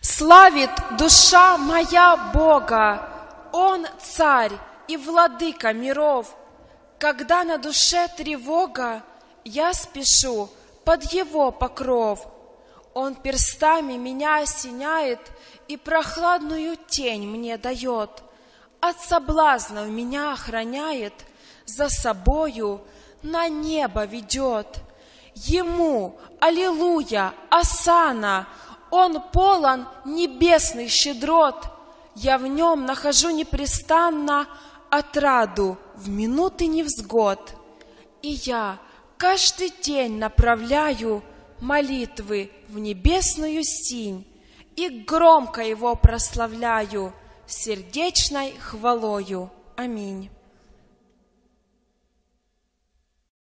Славит душа моя Бога, Он царь и владыка миров. Когда на душе тревога, я спешу под Его покров. Он перстами меня осеняет и прохладную тень мне дает. От соблазнов меня охраняет, за собою на небо ведет. Ему, аллилуйя, осана, он полон небесных щедрот. Я в нем нахожу непрестанно отраду в минуты невзгод. И я каждый день направляю молитвы в небесную синь и громко его прославляю сердечной хвалою. Аминь.